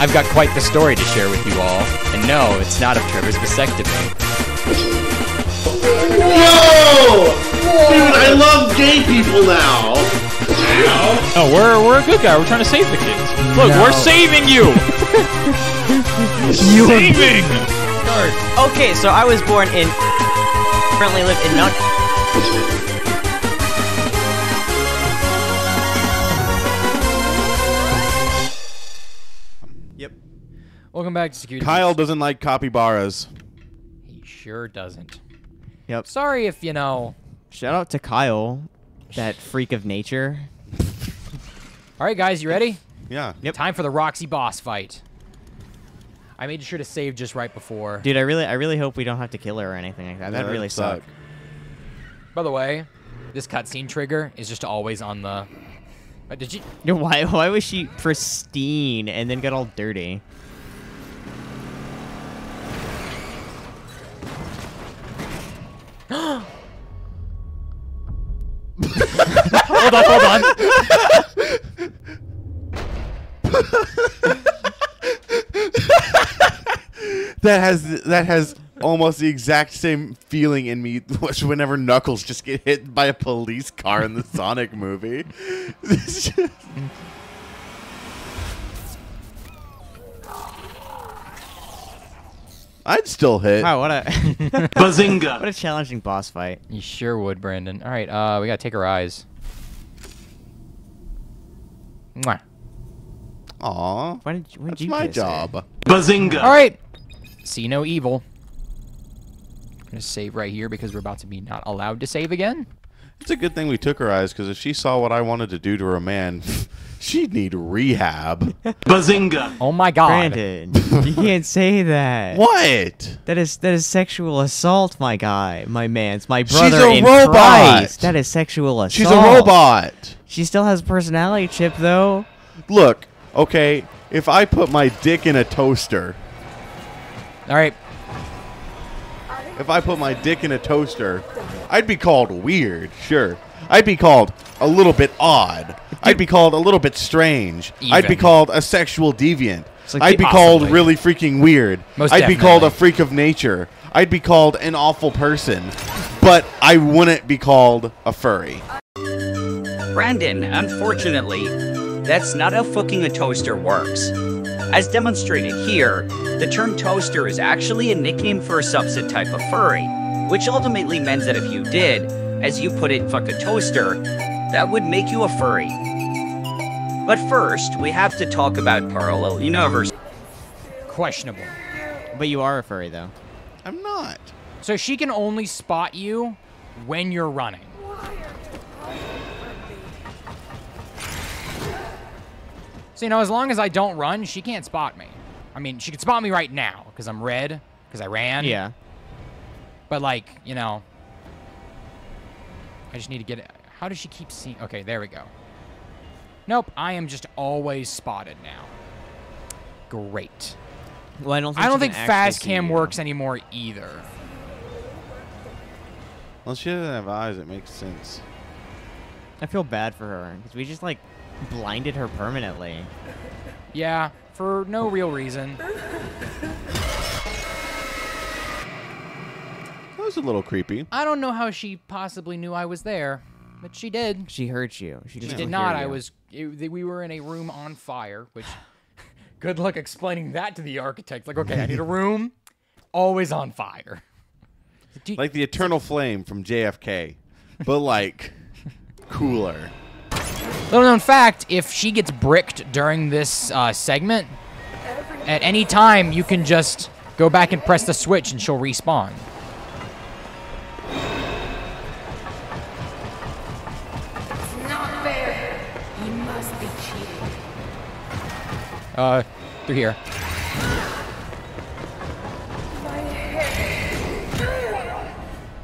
I've got quite the story to share with you all. And no, it's not of Trevor's vasectomy. Whoa! Dude, I love gay people now. No, we're we're a good guy. We're trying to save the kids. Look, No. we're saving you. saving. Okay, so I was born in. Currently live in Mount. Welcome back to Security. Kyle doesn't like capybaras. He sure doesn't. Yep. Sorry if, you know. Shout out to Kyle, that freak of nature. All right, guys, you ready? Yeah. Yep. Time for the Roxy boss fight. I made sure to save just right before. Dude, I really, I really hope we don't have to kill her or anything like that. Yeah, That'd that'd really suck. suck. By the way, this cutscene trigger is just always on the. Uh, did you? Yo, Why, why was she pristine and then got all dirty? That has that has almost the exact same feeling in me which whenever Knuckles just get hit by a police car in the Sonic movie. It's just- I'd still hit. Wow, what a Bazinga. what a challenging boss fight. You sure would, Brandon. All right, uh, we gotta take her eyes. Mwah. Aw. Why did you, when did That's you my kiss her? job. Bazinga. All right. See no evil. I'm gonna save right here because we're about to be not allowed to save again. It's a good thing we took her eyes because if she saw what I wanted to do to her man, she'd need rehab. Bazinga. Oh my god. Brandon, you can't say that. what? That is that is sexual assault, my guy, my man's, my brother. She's brother a in robot. Christ. That is sexual assault. She's a robot. She still has a personality chip, though. Look, okay, if I put my dick in a toaster, All right. if I put my dick in a toaster, I'd be called weird, sure. I'd be called a little bit odd. I'd be called a little bit strange. I'd be called a sexual deviant. like I'd be possibly. called really freaking weird. Most I'd be called a freak of nature. I'd be called an awful person. But I wouldn't be called a furry. Brandon, unfortunately, that's not how fucking a toaster works. As demonstrated here, the term toaster is actually a nickname for a subset type of furry, which ultimately means that if you did, as you put it, fuck a toaster, that would make you a furry. But first, we have to talk about parallel universe. Questionable. But you are a furry, though. I'm not. So she can only spot you when you're running. So, you know, as long as I don't run, she can't spot me. I mean, she could spot me right now because I'm red, because I ran. Yeah. But, like, you know, I just need to get it. How does she keep seeing? Okay, there we go. Nope, I am just always spotted now. Great. Well, I don't. Think I don't think fast cam you. works anymore either. Well, she doesn't have eyes. It makes sense. I feel bad for her because we just like blinded her permanently. Yeah, for no real reason. That was a little creepy. I don't know how she possibly knew I was there, but she did. She hurt you. She, She just did didn't not. I was. It, we were in a room on fire, which. good luck explaining that to the architect. Like, okay, I need a room, always on fire. Like the eternal flame from JFK, but like cooler. Little known fact: if she gets bricked during this uh, segment, at any time you can just go back and press the switch, and she'll respawn. Not fair. You must be cheating. Uh, through here.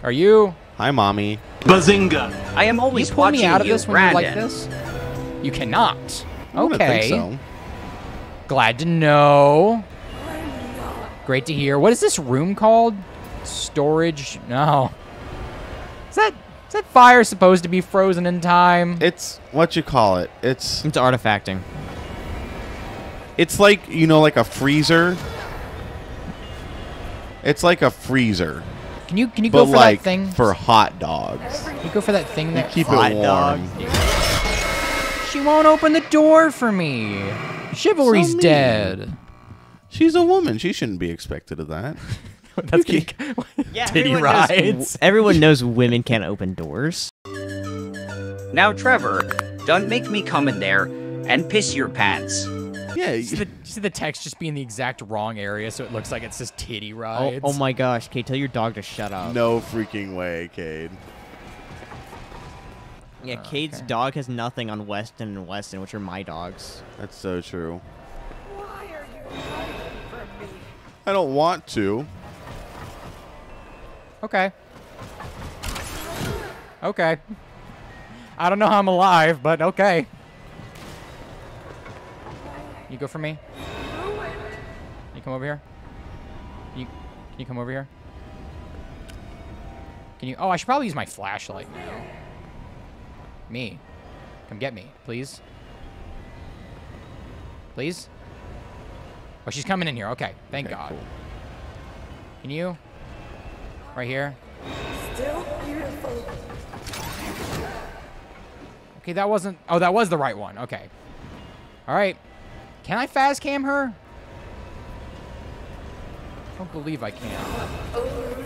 Are you? Hi, mommy. Bazinga. I am always you pull watching me out of you, this when you're Brandon. like this? You cannot. I Okay. think so. Glad to know. Great to hear. What is this room called? Storage? No. Is that is that fire supposed to be frozen in time? It's what you call it. It's It's artifacting. It's like you know, like a freezer. It's like a freezer, Can you can you go for like that thing? for hot dogs. Can you go for that thing that Keep Hot it warm. Dogs. She won't open the door for me. Chivalry's So dead. She's a woman. She shouldn't be expected of that. That's You Yeah, Titty everyone knows- rides. everyone knows women can't open doors. Now, Trevor, don't make me come in there and piss your pants. Yeah. See the, see the text just be in the exact wrong area, so it looks like it says titty Oh, oh rides. oh my gosh, Kate, tell your dog to shut up. No freaking way, Cade. Yeah, ah, Kate's okay. dog has nothing on Weston and Weston, which are my dogs. That's so true. Why are you hiding from me? I don't want to. Okay. Okay. I don't know how I'm alive, but okay. You go for me? You come over here? You can you come over here? Can you Oh, I should probably use my flashlight now. Me. Come get me, please. Please? Oh, she's coming in here. Okay. Thank Okay, God. cool. Can you? Right here. Still beautiful. Okay, that wasn't. Oh, that was the right one. Okay. All right. Can I fast cam her? I don't believe I can. Oh,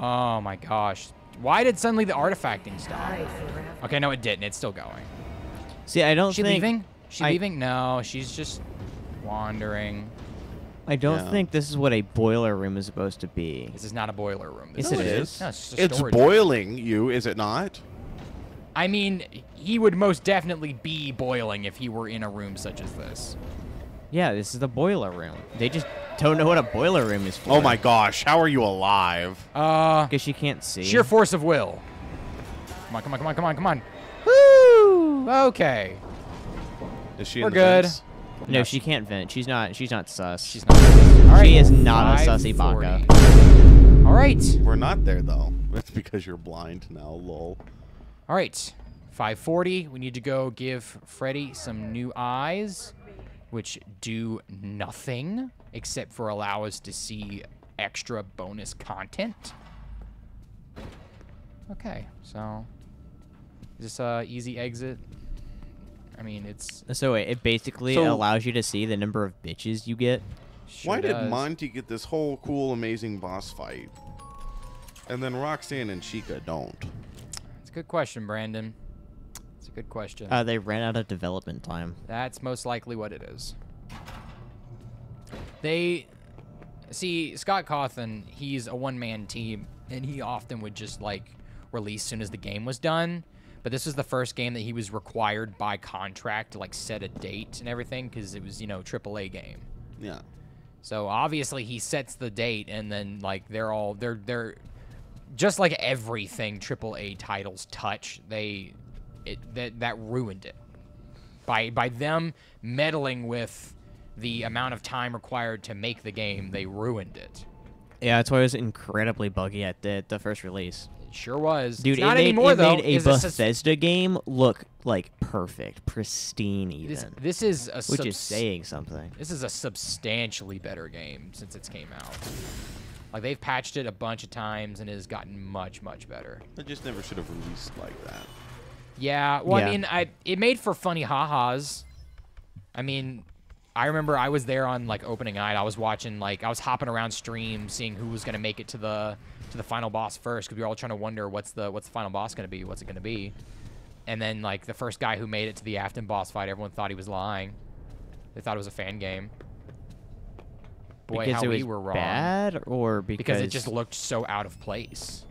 oh my gosh. Why did suddenly the artifacting stop? Okay, no, it didn't. It's still going. See, I don't Is she think leaving? She I- leaving? No, she's just wandering. I don't Yeah. think this is what a boiler room is supposed to be. This is not a boiler room. This Yes, it is. is. No, it's just a It's storage. boiling you, is it not? I mean, he would most definitely be boiling if he were in a room such as this. Yeah, this is the boiler room. They just don't know what a boiler room is for. Oh my gosh, how are you alive? Uh, Because she can't see. sheer force of will. Come on, come on, come on, come on, come on. Woo! Okay. Is she We're in the good. fence? no, she can't vent. She's not. She's not sus. She's not. All right. She is not a sussy baka. All right. We're not there though. That's because you're blind now, lol. All right. 540. We need to go give Freddy some new eyes, which do nothing except for allow us to see extra bonus content. Okay, so is this uh easy exit? I mean, it's So wait, it basically So- allows you to see the number of bitches you get. sure Why did. Monty get this whole cool, amazing boss fight? And then Roxanne and Chica don't. It's a good question, Brandon. It's a good question. Uh, they ran out of development time. That's most likely what it is. They see Scott Cawthon. He's a one-man team, and he often would just like release soon as the game was done. But this was the first game that he was required by contract to like set a date and everything because it was you know AAA game. Yeah. So obviously he sets the date, and then like they're all they're they're just like everything AAA titles touch. They it that that ruined it by by them meddling with the amount of time required to make the game. They ruined it. Yeah, that's why it was incredibly buggy at the, the first release. It sure was. Dude, it's not it made, anymore it though. made a Is this Bethesda game look like perfect, pristine even. this, this is a which is saying something. This is a substantially better game since it's came out. Like they've patched it a bunch of times and it has gotten much much better. It just never should have released like that. Yeah, well, Yeah. I mean, I it made for funny ha-has. I mean, I remember I was there on like opening night. I was watching like I was hopping around stream, seeing who was gonna make it to the to the final boss first, because we were all trying to wonder what's the what's the final boss gonna be, what's it gonna be. And then like the first guy who made it to the Afton boss fight, everyone thought he was lying. They thought it was a fan game. Boy, because how it was we were wrong. bad, or because, because it just looked so out of place.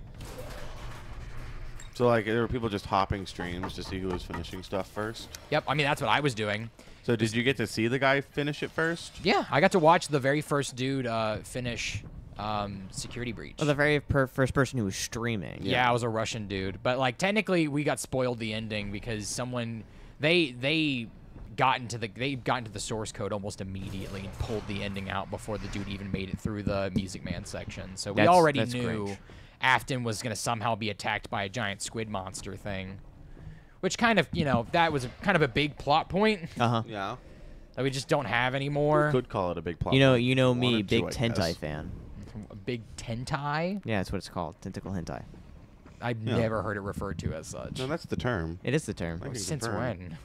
So like there were people just hopping streams to see who was finishing stuff first. Yep, I mean that's what I was doing. So did you get to see the guy finish it first? Yeah, I got to watch the very first dude uh, finish um, Security Breach. well, the very per- first person who was streaming. yeah, I was a Russian dude, but like technically we got spoiled the ending because someone they they got into the they got into the source code almost immediately and pulled the ending out before the dude even made it through the Music Man section. So we That's- already that's knew cringe. Afton was gonna somehow be attacked by a giant squid monster thing. which kind of you know that was kind of a big plot point Uh huh. Yeah. that we just don't have anymore. Could call it a big plot. You know, you know me, Wanted big to, I Tentai guess. fan. A big tentai. Yeah, that's what it's called. Tentacle hentai. I've Yeah. never heard it referred to as such. No, that's the term. It is the term. I can Since confirm. when?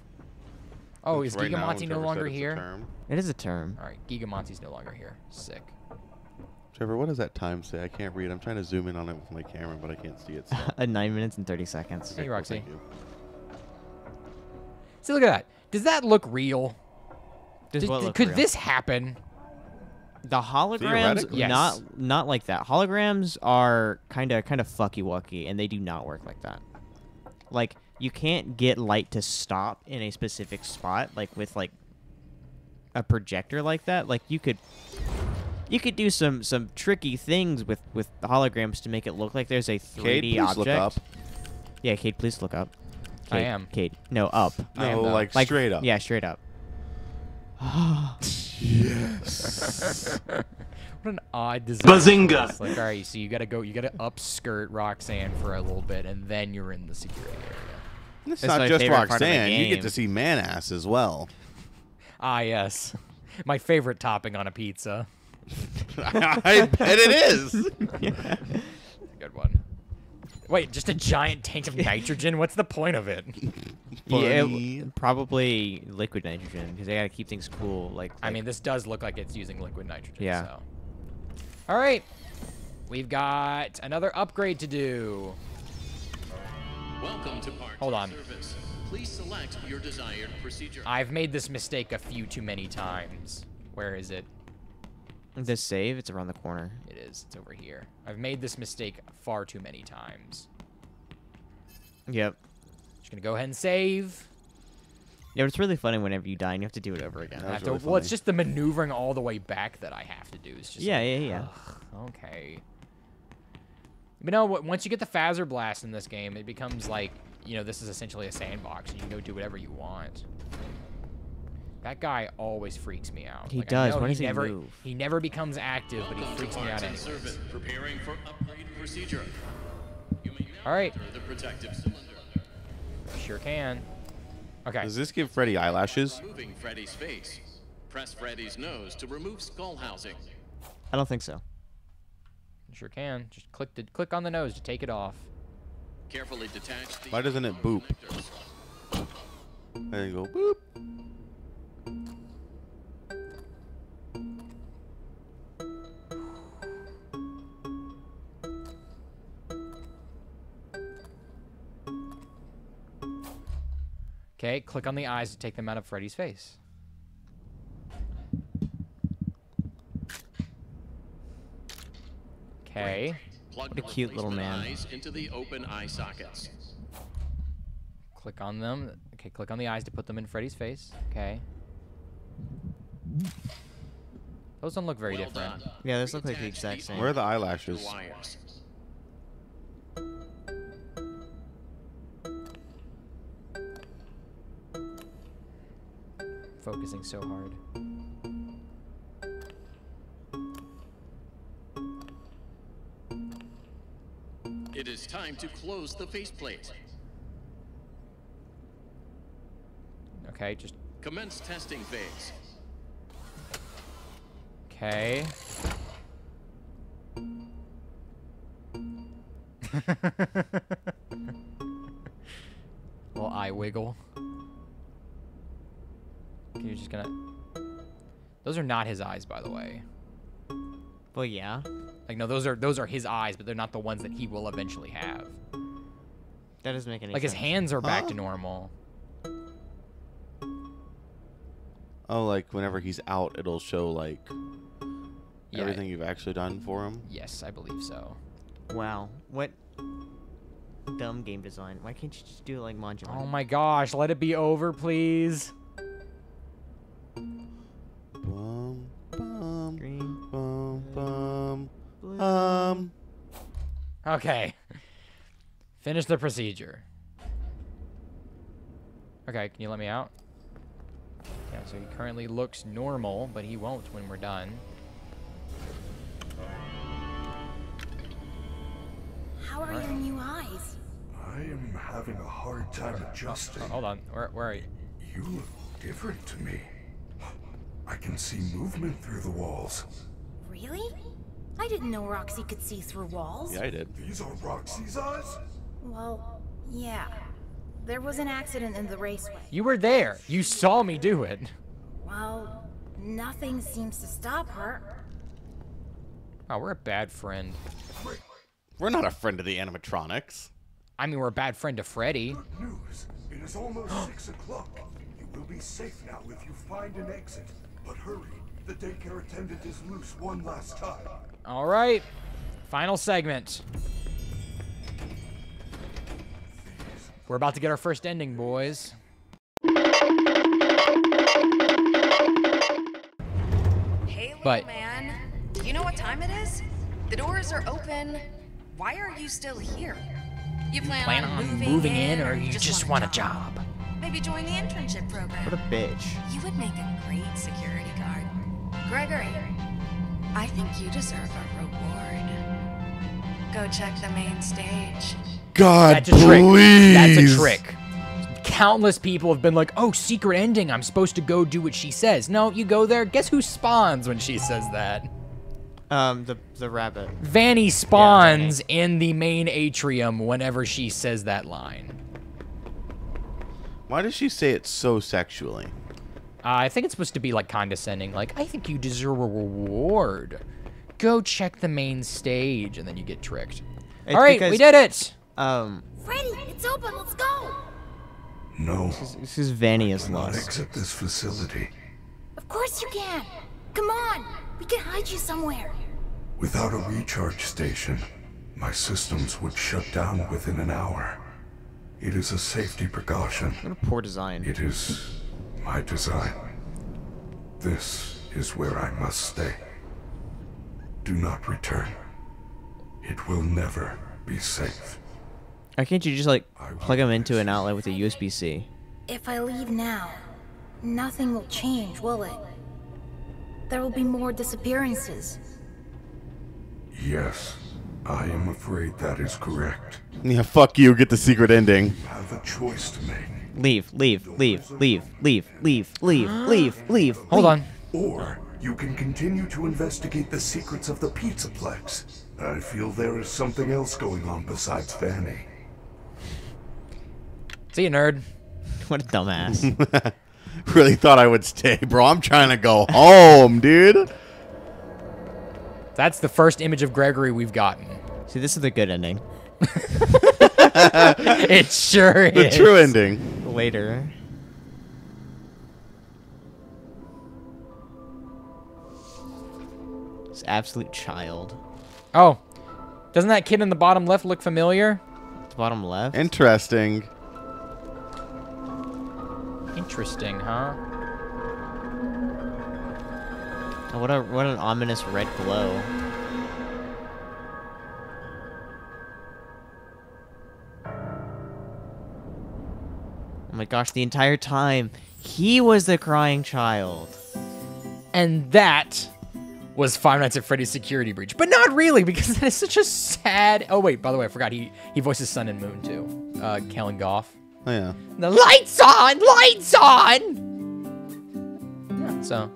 Oh, is Right now, Gigamonti no longer said it's a here? It is a term. All right, Gigamonti's no longer here. Sick. Trevor, what does that time say? I can't read. I'm trying to zoom in on it with my camera, but I can't see it. So. Uh, nine minutes and thirty seconds. Hey, Roxy. Thank. See, look at that. Does that look real? Does Does- what look could real? this happen? The holograms, Yes. not not like that. Holograms are kind of kind of fucky wucky, and they do not work like that. Like you can't get light to stop in a specific spot, like with like a projector like that. Like you could you could do some some tricky things with with the holograms to make it look like there's a 3D Cade, please object. look up. Yeah, Kate, please look up. I am. Kate, no, up. I am No, like, Like straight up. Yeah, straight up. Yes. what an odd design. Bazinga! It's like, all right, so you gotta go, you gotta upskirt Roxanne for a little bit, and then you're in the security area. It's That's my not just favorite part of the Roxanne. You get to see man ass as well. Ah, yes. My favorite topping on a pizza. I bet it is. Good one. Wait, just a giant tank of nitrogen? What's the point of it? Yeah, Funny. w- probably liquid nitrogen because they gotta keep things cool. Like, I mean, this does look like it's using liquid nitrogen. Yeah. So. All right. We've got another upgrade to do. Welcome to Parts Hold and on. Service. Please select your desired procedure. I've made this mistake a few too many times. Where is it? This save, it's around the corner. It is. It's over here. I've made this mistake far too many times. Yep. Just gonna go ahead and save. Yeah, but it's really funny whenever you die and you have to do it over again. I have to, really well, it's just the maneuvering all the way back that I have to do. It's just Yeah, like, yeah, yeah. ugh, okay. But no, once you get the Phaser Blast in this game, it becomes like, you know, this is essentially a sandbox, and you can go do whatever you want. That guy always freaks me out. He Like, does. know When he does he never, move? He never becomes active, but he freaks me out Parts and Preparing for upgrade procedure. You may now All right. enter the protective cylinder. Sure can. Okay. Does this give Freddy eyelashes? Moving Freddy's face. Press Freddy's nose to remove skull housing. I don't think so. Sure can. Just click the click on the nose to take it off. Carefully detach the Why doesn't it boop? There you go. Boop. Okay, click on the eyes to take them out of Freddy's face. Okay. Plug What a the cute little replacement man. Eyes into the open eye sockets. Click on them. Okay, click on the eyes to put them in Freddy's face. Okay. Those don't look very well different. Done. Yeah, those look like the exact same. Where are the eyelashes? to Focusing so hard. It is time to close the faceplate. Okay, just Commence testing phase. okay. Little eye wiggle. Okay, you're just gonna. Those are not his eyes, by the way. Well, yeah. Like no, those are those are his eyes, but they're not the ones that he will eventually have. That doesn't make any Like his hands are back Huh? to normal. Oh, like whenever he's out, it'll show like Yeah. everything you've actually done for him. Yes, I believe so. Wow. What dumb game design. Why can't you just do it like modular? Oh my gosh, let it be over, please. Um. Okay. Finish the procedure. Okay, can you let me out? Yeah, so he currently looks normal, but he won't when we're done. How are your new eyes? I am having a hard time adjusting. Hold on. Where, where are you? You look different to me. I can see movement through the walls. Really? I didn't know Roxy could see through walls. Yeah, I did. These are Roxy's eyes? Well, yeah. There was an accident in the raceway. You were there. You saw me do it. Well, nothing seems to stop her. Oh, we're a bad friend. We're not a friend of the animatronics. I mean, we're a bad friend to Freddy. Good news. It is almost six o'clock. You will be safe now if you find an exit. But hurry. The daycare attendant is loose one last time. All right. Final segment. We're about to get our first ending, boys. Hey, little But- man. You know what time it is? The doors are open. Why are you still here? You plan, Plan on, on moving, moving in, or you just want a job? Maybe join the internship program. What a bitch. You would make a great security guard. Gregory, I think you deserve a reward. Go check the main stage. God, That's a trick. please. That's a trick. Countless people have been like, oh, secret ending. I'm supposed to go do what she says. No, you go there. Guess who spawns when she says that? Um, the the rabbit. Vanny spawns in the main atrium whenever she says that line. Why does she say it so sexually? Uh, I think it's supposed to be like condescending. Like, I think you deserve a reward. Go check the main stage, and then you get tricked. It's All right, we did it. Um, Freddy, it's open. Let's go. No. this is Vanny is Not lost. exit this facility. Of course you can. Come on. We can hide you somewhere. Without a recharge station, my systems would shut down within an hour. It is a safety precaution. What a poor design. It is my design. This is where I must stay. Do not return. It will never be safe. Why can't you just like plug them into an outlet with a USB-C? If I leave now, nothing will change, will it? There will be more disappearances. Yes, I am afraid that is correct. Yeah, fuck you. Get the secret ending. You have a choice to make. Leave, leave, leave, leave, leave, leave, leave, leave, leave. Hold on. Or you can continue to investigate the secrets of the Pizzaplex. I feel there is something else going on besides Vanny. See you, nerd. What a dumbass. really thought I would stay, bro. I'm trying to go home, dude. That's the first image of Gregory we've gotten. See, this is the good ending. it sure The is. The true ending. Later. This absolute child. Oh, doesn't that kid in the bottom left look familiar? The bottom left. Interesting. Interesting, huh? Oh, what a what an ominous red glow. Oh my gosh, the entire time he was the crying child. And that was Five Nights at Freddy's security breach. But not really, because that is such a sad... Oh, wait, by the way, I forgot. He, he voices Sun and Moon, too. Uh, Kellen Goff. Oh, yeah. The lights on! Lights on! Yeah, so...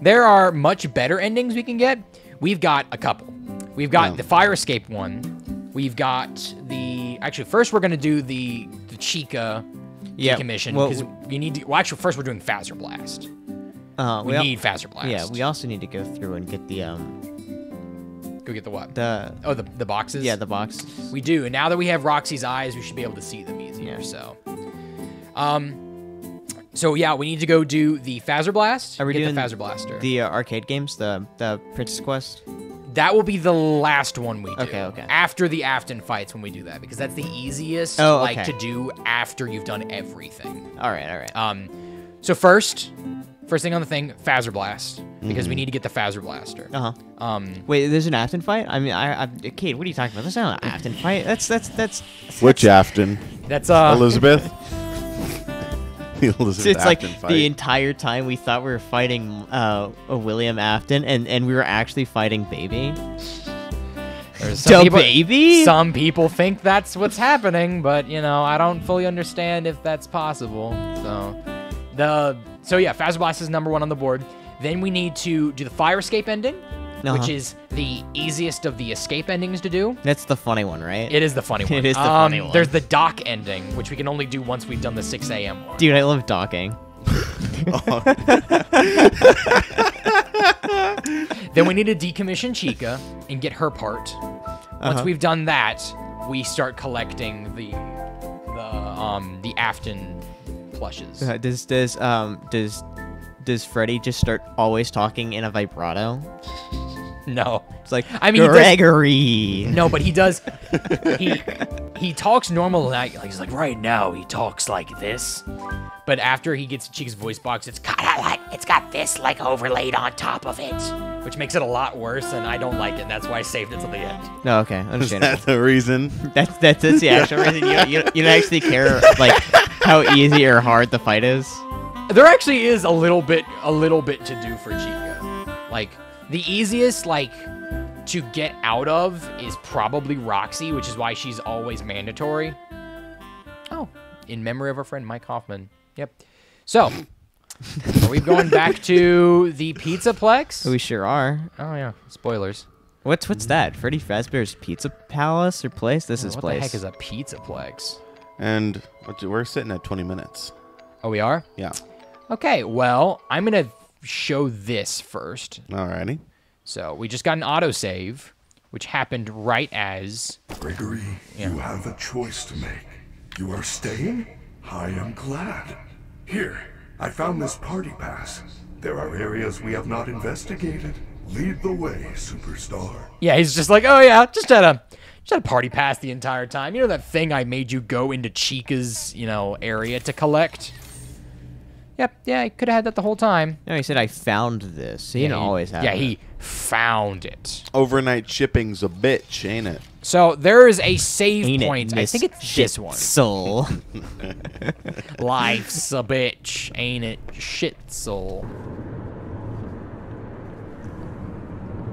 There are much better endings we can get. We've got a couple. We've got Yeah. the fire escape one. We've got the... Actually, first we're going to do the, the Chica Yeah, decommission. well, Because we need to... Well, actually, first we're doing Phaser Blast. Uh, We al- need Phaser Blast. Yeah, we also need to go through and get the um Go get the what? the Oh, the, the boxes? yeah the box. We do. And now that we have Roxy's eyes, we should be able to see them easier. So, um, so yeah, we need to go do the Phaser Blast. Are we get doing the Phaser Blaster? The uh, arcade games, the the Princess Quest. That will be the last one we do. Okay, okay. After the Afton fights, when we do that, because that's the easiest, Oh, like to do after you've done everything. All right, all right. Um, so first, first thing on the thing, Phaser Blast, because we Mhm. need to get the Phaser Blaster. Uh huh. Um, Wait, there's an Afton fight? I mean, I, I, Kate, what are you talking about? There's not an Afton fight. That's that's that's. Which Afton? That's uh Elizabeth. the Elizabeth It's like fight. the entire time we thought we were fighting uh, a William Afton, and and we were actually fighting Baby. There's Da people, baby? Some people think that's what's happening, but you know, I don't fully understand if that's possible. So, the so yeah, Phaser Blast is number one on the board. Then we need to do the fire escape ending, Uh-huh. which is the easiest of the escape endings to do. That's the funny one, right? It is the funny one. It is the Um, funny one. There's the dock ending, which we can only do once we've done the 6 a.m. one. Dude, I love docking. Then we need to decommission Chica and get her part. Once Uh-huh. we've done that, we start collecting the the um the Afton plushes. Uh, does does um does does Freddy just start always talking in a vibrato? No. It's like I mean, he does- Gregory. No, but he does. He he talks normal. Like he's like right now he talks like this, but after he gets Chica's voice box, it's kind of like it's got this like overlaid on top of it, which makes it a lot worse, and I don't like it. And that's why I saved it till the end. No, okay, Is understandable. that the reason? That's that's, that's the actual reason you, you you don't actually care like how easy or hard the fight is. There actually is a little bit a little bit to do for Chica. Like the easiest like to get out of is probably Roxy, which is why she's always mandatory. Oh, in memory of our friend Mike Hoffman. Yep. So, are we going back to the Pizzaplex? We sure are. Oh yeah, spoilers. What's what's that? Freddy Fazbear's Pizza Palace or place? This oh, is what place. What the heck is a Pizzaplex? And we're sitting at 20 minutes. Oh, we are. Yeah. Okay, well, I'm gonna show this first. Alrighty. So we just got an autosave, which happened right as. Gregory, you have a choice to make. You are staying? I am glad. Here, I found this party pass. There are areas we have not investigated. Lead the way, superstar. Yeah, he's just like, oh yeah, just had a just had a party pass the entire time. You know that thing I made you go into Chica's, you know, area to collect? Yep, yeah, I could have had that the whole time. No, he said I found this. He Yeah, didn't always have Yeah, it. he found it. Overnight shipping's a bitch, ain't it? So there is a save Ain't it, point. I think it's this one. Soul. Life's a bitch, ain't it? Shit soul.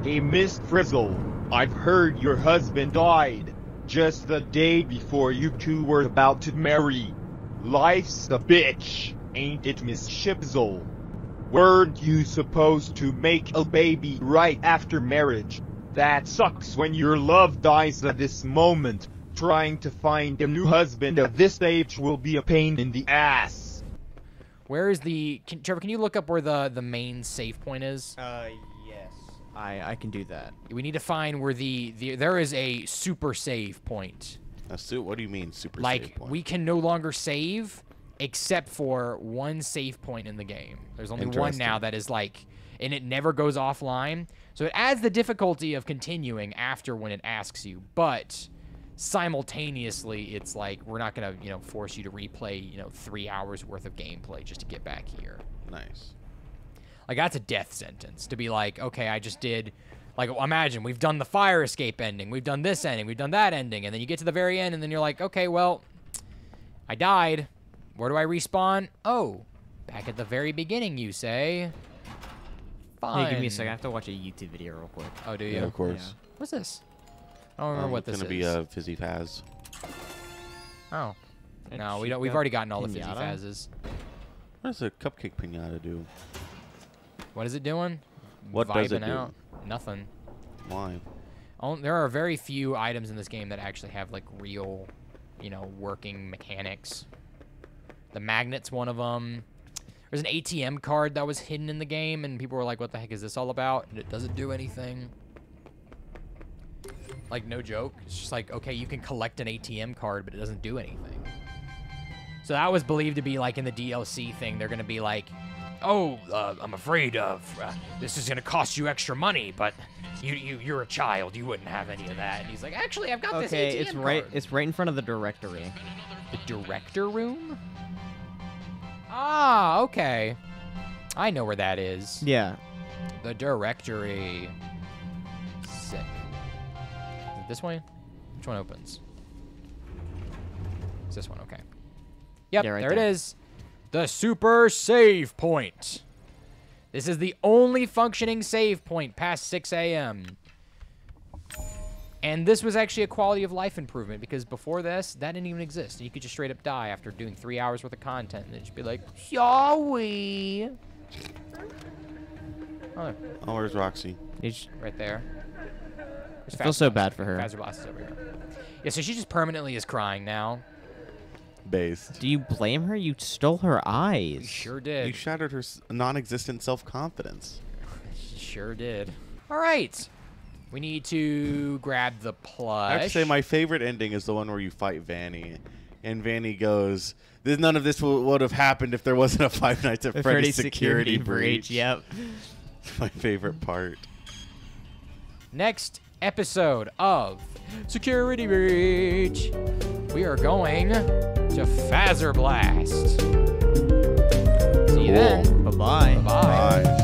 Hey, Miss Frizzle, I've heard your husband died just the day before you two were about to marry. Life's a bitch, ain't it, Miss Shipzel? Weren't you supposed to make a baby right after marriage? That sucks when your love dies at this moment. Trying to find a new husband at this age will be a pain in the ass. Where is the can, Trevor? Can you look up where the the main save point is? Uh, yes. I I can do that. We need to find where the, the there is a super save point. A suit? What do you mean, super like save point? we can no longer save except for one save point in the game. There's only one now that is like and it never goes offline. So it adds the difficulty of continuing after when it asks you, but simultaneously it's like we're not going to, you know, force you to replay, you know, 3 hours worth of gameplay just to get back here. Nice. Like that's a death sentence to be like, okay, I just did like imagine we've done the fire escape ending, we've done this ending, we've done that ending, and then you get to the very end and then you're like, okay, well, I died. Where do I respawn? Oh, back at the very beginning, you say. Fine. Hey, give me a second. I have to watch a YouTube video real quick. Oh, do you? Yeah, of course. What's this? I don't remember Um, what this gonna is. It's going to be a fizzy Faz. Oh. A No, we don't. We've already gotten all the fizzy pinata? fazzes. What does a cupcake pinata do? What is it doing? What does it Vibing do? out. Nothing. Why? On- there are very few items in this game that actually have like real, you know, working mechanics. The magnet's one of them. There's an ATM card that was hidden in the game, and people were like, "What the heck is this all about?" And it doesn't do anything. Like no joke. It's just like, okay, you can collect an ATM card, but it doesn't do anything. So that was believed to be like in the DLC thing. They're gonna be like, "Oh, uh, I'm afraid of uh, this is gonna cost you extra money, but you you you're a child. You wouldn't have any of that." And he's like, "Actually, I've got Okay, this ATM it's card." right. It's right in front of the directory. The director room? Ah, okay. I know where that is. Yeah. The directory. Sick. Is it this way? Which one opens? It's this one, okay. Yep, Yeah, right there, it there. is. The super save point. This is the only functioning save point past 6 a.m. And this was actually a quality of life improvement because before this, that didn't even exist. You could just straight up die after doing three hours worth of content and then just be like, sorry. Oh, Oh, where's Roxy? He's- right there. There's I feel so bad for her. Fazerblast is over here. Yeah, so she just permanently is crying now. Based. Do you blame her? You stole her eyes. Sure did. You shattered her non-existent self-confidence. Sure did. All right. We need to grab the plush. I have to say, my favorite ending is the one where you fight Vanny, and Vanny goes, "This none of this w- would have happened if there wasn't a Five Nights at The Freddy's Freddy's security, security breach." breach, yep. My favorite part. Next episode of Security Breach. We are going to Phaser Blast. See you then. Bye-bye. Bye. Bye.